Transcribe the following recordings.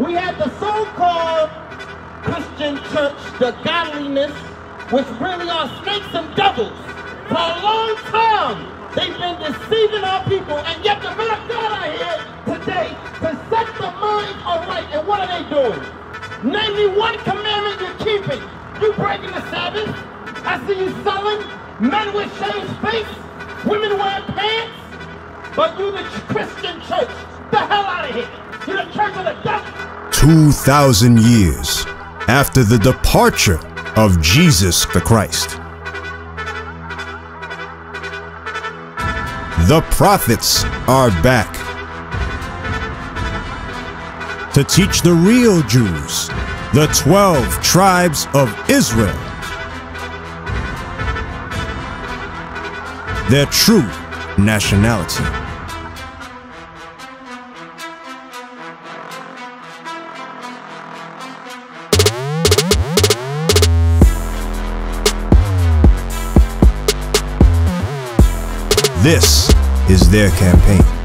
We had the so-called Christian church, the godliness, which really are snakes and devils. For a long time, they've been deceiving our people, and yet the men of God are here today to set the minds aright. And what are they doing? Name me one commandment you're keeping. You breaking the Sabbath. I see you selling. Men with shaved face. Women wearing pants. But you the Christian church. The hell out of here. You're the church of the devil. 2,000 years after the departure of Jesus the Christ. The prophets are back to teach the real Jews, the 12 tribes of Israel, their true nationality. This is their campaign.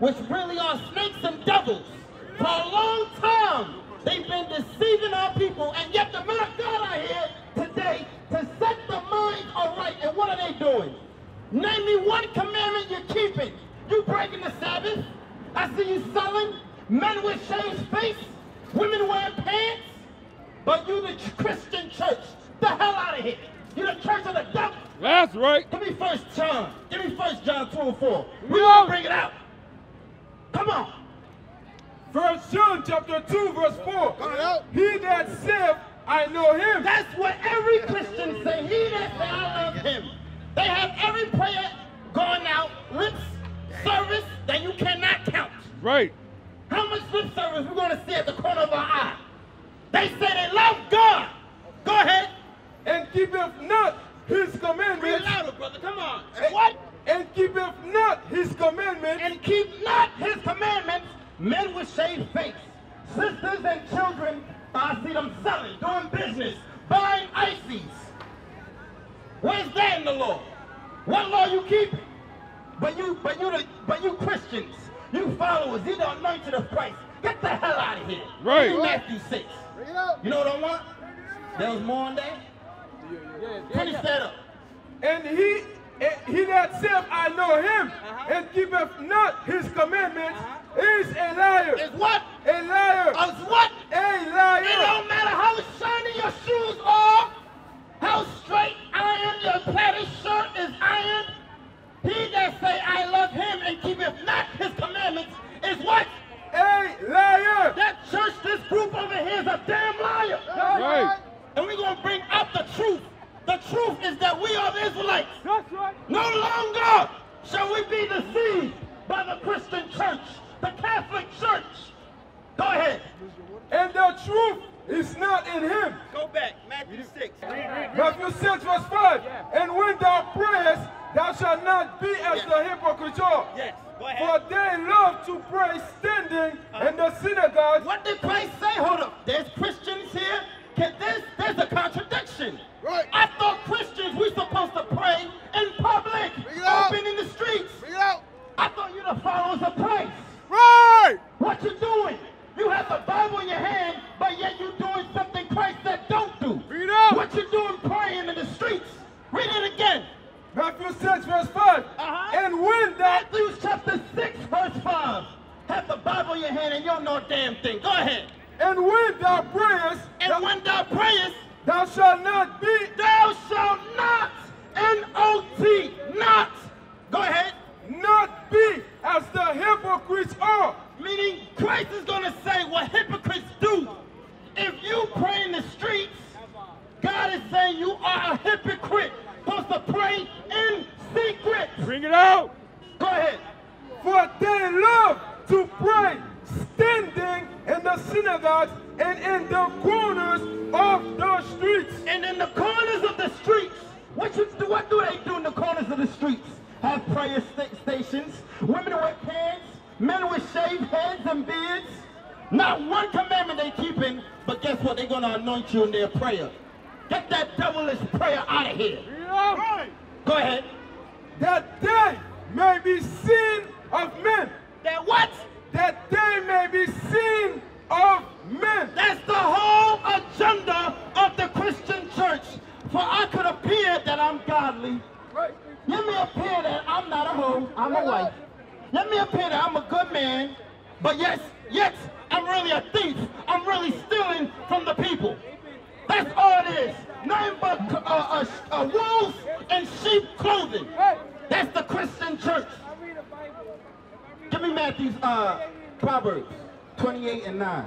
Which really are snakes and devils. For a long time, they've been deceiving our people, and yet the men of God are here today to set the minds aright. And what are they doing? Name me one commandment you're keeping. You breaking the Sabbath. I see you selling. Men with shaved face. Women wearing pants. But you the Christian church. The hell out of here. You're the church of the devil. That's right. Give me first John. Give me first John 2 and 4. We gonna bring it out. Come on. First John chapter 2, verse 4. He that saith, I know him. That's what every Christian say. He that say I love him. They have every prayer going out, lips, service that you cannot count. Right. How much lip service we're gonna see at the corner of our eye? They say they love God. Go ahead. And keepeth not his Read commandments. louder, brother. Come on. What? And keepeth not his commandments. and keep not his commandments, men with shaved face, sisters and children, I see them selling, doing business, buying ices. Where's that in the law? What law you keep? But you, but you, the, but you Christians, you followers, you the anointed of Christ. Get the hell out of here. Right. Read Matthew 6. You know what I want? There was more on that? Finish that up. And he and he that saith, I know him, Uh-huh. and keepeth not his commandments, is a liar. Is what? A liar. Is what? A liar. It don't matter how shiny your shoes are, how straight iron your plated shirt is ironed. He that say I love him and keepeth not his commandments is what? A liar. That church, this group over here is a damn liar. Right. And we're gonna bring out the truth. The truth is that we are the Israelites. That's right. No longer shall we be deceived by the Christian church, the Catholic church. Go ahead. And the truth is not in him. Go back, Matthew 6. Matthew 6 verse 5. And when thou prayest, thou shalt not be as Yes. the hypocrites are. Yes, go For ahead. they love to pray standing in the synagogues. What did Christ say? Hold up. There's Christians here. Can this, there's a contradiction. Right. I thought Christians, we supposed to pray in public, Bring it out. open in the streets. Bring it out. I thought you the followers of Christ. Right. What you doing? You have the Bible in your hand, but yet you doing something Christ said don't do. Bring it out. What you doing praying in the streets? Read it again. Matthew 6 verse 5. Uh-huh. And when thou Matthew chapter 6, verse 5. Have the Bible in your hand and you don't know a damn thing. Go ahead. and when thou prayest, And thou, when thou prayest, thou shalt not be thou shalt not, N-O-T, not. Go ahead. not be as the hypocrites are. Meaning Christ is going to say what hypocrites do. If you pray in the streets, God is saying you are a hypocrite. Supposed to pray in secret. Bring it out. Go ahead. For they love to pray standing in the synagogues and in the corners of the streets. And in the corners of the streets, what, you, do- what do they do in the corners of the streets? Have prayer sta- stations, women with pants, men with shaved heads and beards. Not one commandment they keeping, but guess what? They're gonna anoint you in their prayer. Get that devilish prayer out of here. Go ahead. That they may be seen of men. That what? That they may be seen of men. That's the whole agenda of the Christian church. For I could appear that I'm godly. Let me appear that I'm not a hoe, I'm a wife. Let me appear that I'm a good man, but yes, yes, I'm really a thief. I'm really stealing from the people. That's all it is. Nothing but uh, uh, uh, wolves and sheep clothing. That's the Christian church. Give me Matthew's uh, Proverbs 28 and 9.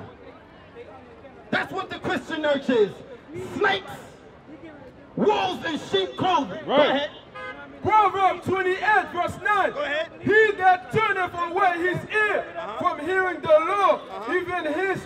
That's what the Christian church is. Snakes, wolves, and sheep clothing. Right. Proverbs 28 verse 9. Go ahead. He that turneth away his ear from hearing the law, even his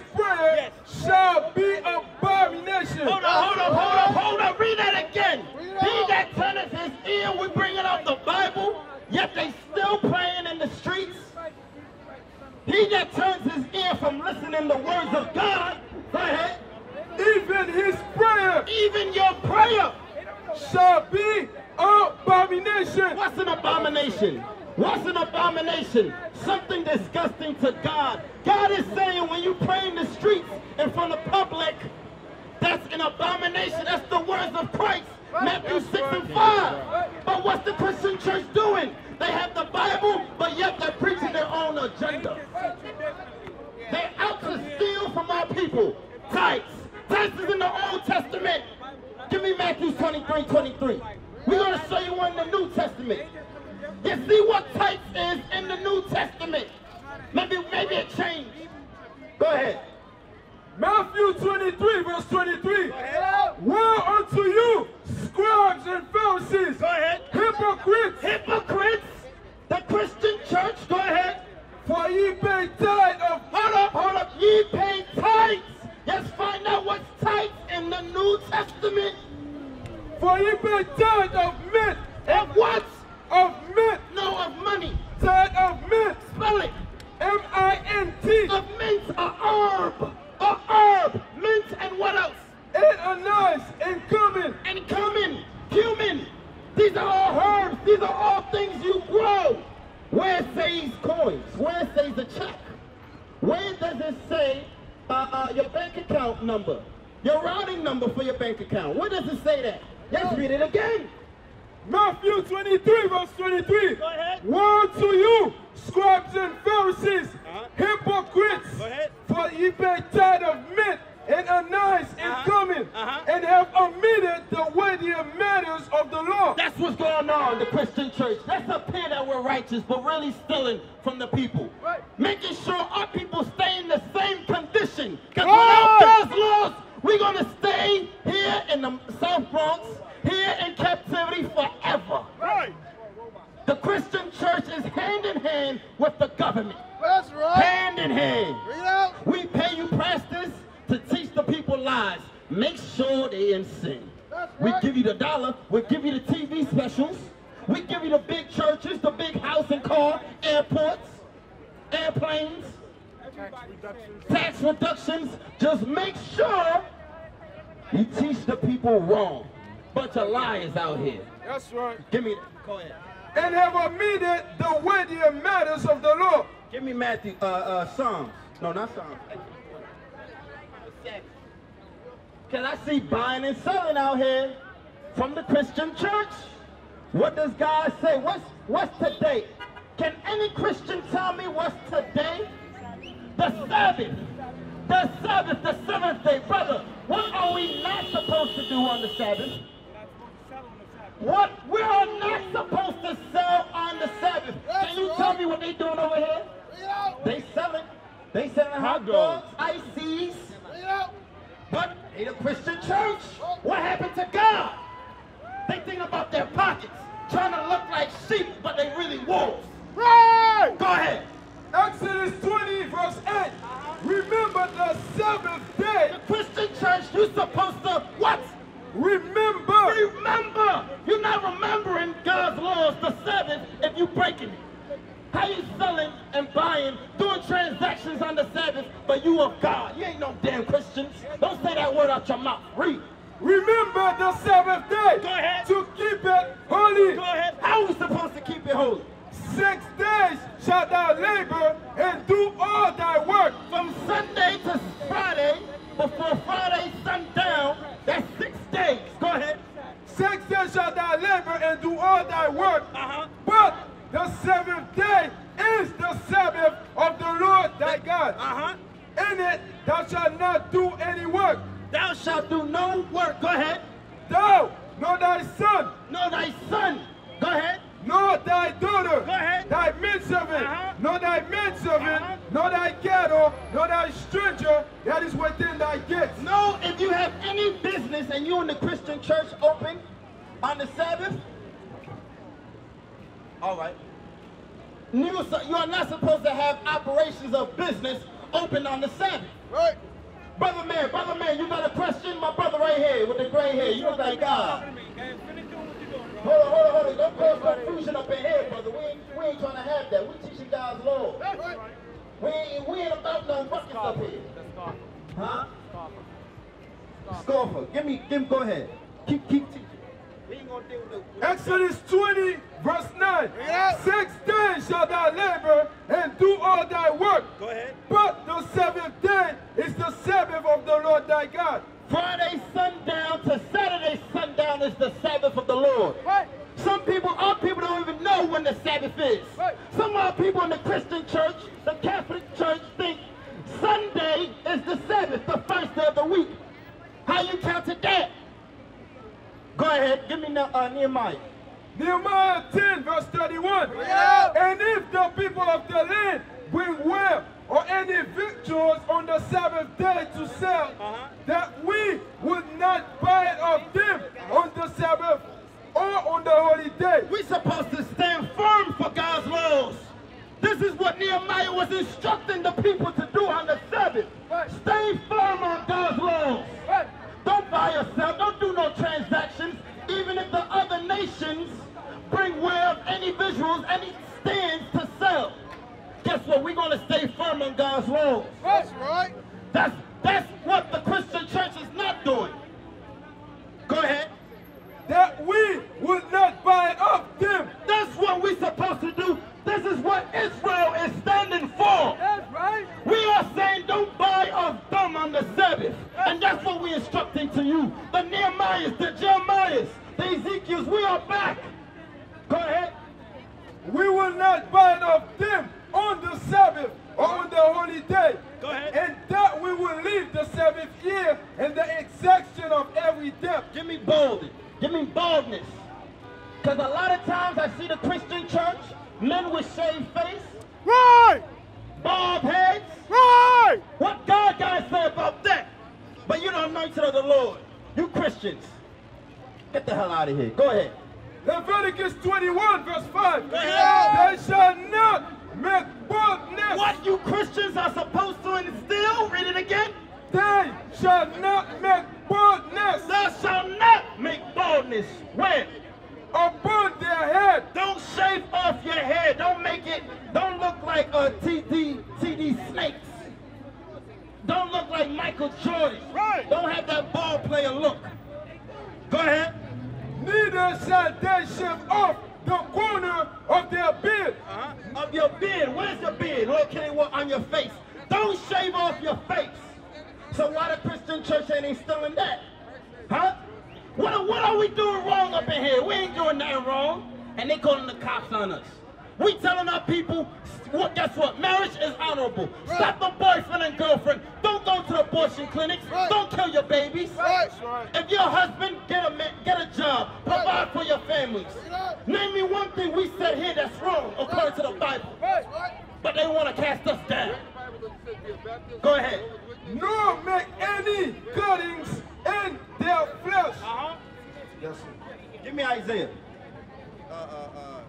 says the check? Where does it say uh, uh, your bank account number? Your routing number for your bank account. Where does it say that? Let's read it again. Matthew 23 verse 23. Go ahead. Woe to you, scribes and Pharisees, hypocrites, Uh-huh. Go ahead. for ye pay tithe of mint and anise and Uh-huh. cumin, Uh-huh. and have omitted the weightier matters of the law. That's what's going on in the Christian church. Let's appear that we're righteous, but really stealing from the people. Right. Making sure our people stay in the same condition. Because Right. without God's laws, we're going to stay here in the South Bronx, here in captivity forever. Right. The Christian church is hand in hand with the government. That's right. Hand in hand. Read out. We pay you pastors to teach the people lies. Make sure they in sin. That's We give you the dollar. We give you the TV specials. We give you the big churches, the big house and car, airports, airplanes, tax reductions. Just make sure you teach the people wrong. Bunch of liars out here. That's right. Give me, go ahead. And have omitted the weightier matters of the law. Give me Matthew, uh, uh, Psalms. No, not Psalms. Because I see buying and selling out here from the Christian church. What does God say? What's, what's today? Can any Christian tell me what's today? The Sabbath. The Sabbath, the seventh day. Brother, what are we not supposed to do on the Sabbath? What? We are not supposed to sell on the Sabbath. Can you tell me what they doing over here? They selling. They selling hot dogs, ices. They the Christian church. What happened to God? They think about their pockets, trying to look like sheep, but they really wolves. Right. Go ahead. Exodus 20 verse 8. Remember the seventh day the Christian church, you're supposed to what? remember. Remember. You're not remembering God's laws, the Sabbath, if you breaking it. How you selling and buying, doing transactions on the Sabbath, but you of God? You ain't no damn Christians. Don't say that word out your mouth. Read. Remember the Sabbath day Go ahead. to keep it holy. Go ahead. How are we supposed to keep it holy? Six days shalt thou labor and do all thy work. From Sunday to Friday, before Friday sundown, that's six days. Go ahead. Six days shalt thou labor and do all thy work. Uh-huh. But the seventh day is the Sabbath of the Lord thy God. Uh-huh. In it thou shalt not do any work. Thou shalt do no work. Go ahead. Thou, nor thy son, No, thy son. Go ahead. nor thy daughter, Go ahead. thy manservant, Uh-huh. nor thy manservant, Uh-huh. nor thy cattle, nor thy stranger that is within thy gates. No, if you have any business and you in the Christian church open on the Sabbath, all right. You, you are not supposed to have operations of business open on the Sabbath. Right. Brother man, brother man, you got a question? My brother right here with the gray hair. You look like God. Hold on, hold on, hold on. Don't cause confusion up in here, brother. We ain't, we ain't trying to have that. We teaching God's law. We ain't, we ain't about no buckets up here. Huh? Scoffer. Give me, give me, go ahead. Keep, keep teaching. We ain't gonna deal with the... Exodus 20, verse 9. Six days shalt thou labor and do all thy work. Go ahead. But the seventh day is the Sabbath of the Lord thy God. Friday sundown to Saturday sundown is the Sabbath of the Lord. Right. Some people, our people don't even know when the Sabbath is. Right. Some of our people in the Christian church, the Catholic church, think Sunday is the Sabbath, the first day of the week. How you counted that? Go ahead, give me now, uh, Nehemiah. Nehemiah 10, verse 31. Yeah. And if the people of the land bring well or any victuals on the Sabbath day to sell, Uh-huh. that we would not buy it of them on the Sabbath or on the holy day. We're supposed to stand firm for God's laws. This is what Nehemiah was instructing the people to do on the Sabbath. Right. Stay firm on God's laws. Right. Don't buy or sell. Don't do no transactions. Even if the other nations bring where any visuals, any stands to sell. Guess what? We're going to stay firm on God's laws. That's right. That's, that's what the Christian church is not doing. Go ahead. That we would not buy it of them. That's what we're supposed to do. This is what Israel is standing for. That's right. We are saying don't buy of them on the Sabbath. And that's what we're instructing to you. The Nehemiahs, the Jeremiahs, the Ezekiels, we are back. Go ahead. We will not bind up them on the Sabbath or on the holy day. Go ahead. And that we will leave the seventh year and the exaction of every debt. Give me boldness. Give me boldness. Because a lot of times I see the Christian church, men with shaved face, Right. bald heads. Right. What God got to say about that? But you the anointed of the Lord. You Christians. Get the hell out of here. Go ahead. Leviticus 21, verse 5. ahead. They shall not make boldness. What you Christians are supposed to instill, read it again. They shall not make boldness Thou shalt not make boldness. When? upon their head. Don't shave off your head. Don't make it, don't look like a TD, TD Snakes. Don't look like Michael Jordan. Right. Don't have that ball player look. Go ahead. Neither shall they shave off the corner of their beard. Uh-huh. Of your beard. Where's your beard? Located what on your face. Don't shave off your face. So why the Christian church ain't instilling that? Huh? What, what are we doing wrong up in here? We ain't doing nothing wrong. And they calling the cops on us. We telling our people, what, guess what? Marriage is honorable. Stop the boyfriend and girlfriend. Don't go to the abortion clinics. Right. Don't kill your babies. Right. If you're a husband, get a ma- get a job. Provide for your families. Name me one thing we said here that's wrong according to the Bible. Right. But they want to cast us down. Go ahead. Nor make any cuttings in their flesh. Uh-huh. Yes, sir. Give me Isaiah. Uh, uh, uh.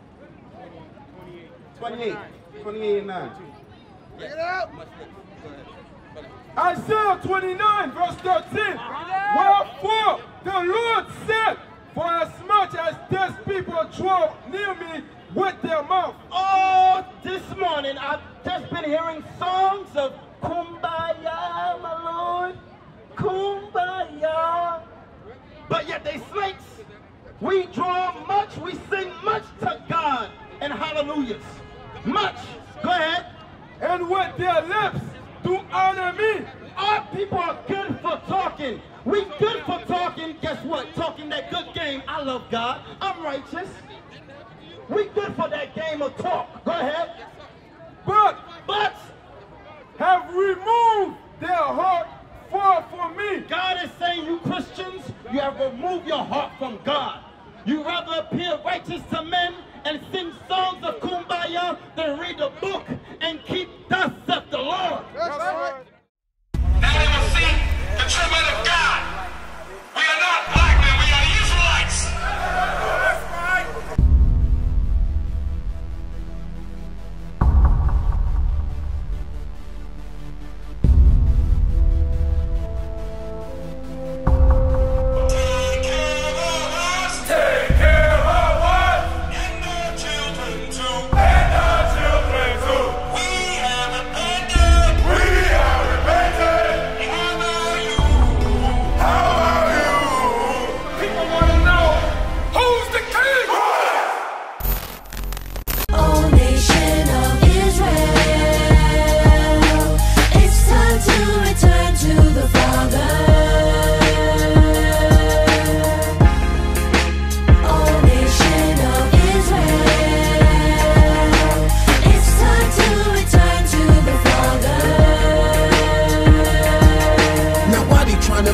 28. 28 and 9. Bring out. Isaiah 29, verse 13. Wherefore the Lord said, For as much as these people draw near me with their mouth, Oh, this morning I've just been hearing songs of Kumbaya, my Lord. Kumbaya. But yet they snakes. We draw much, we sing much to God and hallelujahs. Much. Go ahead. and with their lips do honor me. Our people are good for talking. We good for talking. Guess what? Talking that good game. I love God. I'm righteous. We good for that game of talk. Go ahead. But But have removed their heart far from me. God is saying, you Christians, you have removed your heart from God. You rather appear righteous to men and of read the book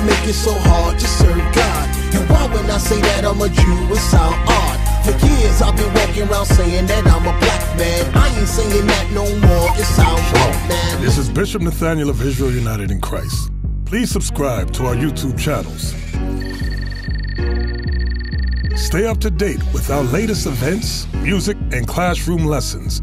make it so hard to serve God? And why when I say that I'm a Jew it sound odd? For years I've been walking around saying that I'm a black man. I ain't saying that no more. It sounds wrong, man. This is Bishop Nathaniel of Israel United in Christ. Please subscribe to our YouTube channels. Stay up to date with our latest events, music, and classroom lessons.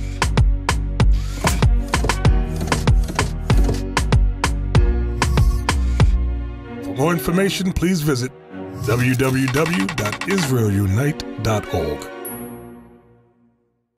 More information, please visit www.israelunite.org.